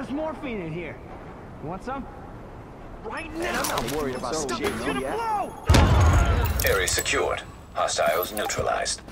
There's morphine in here. You want some? Right now! I'm not worried about so shit, is gonna yet. blow! Area secured. Hostiles neutralized.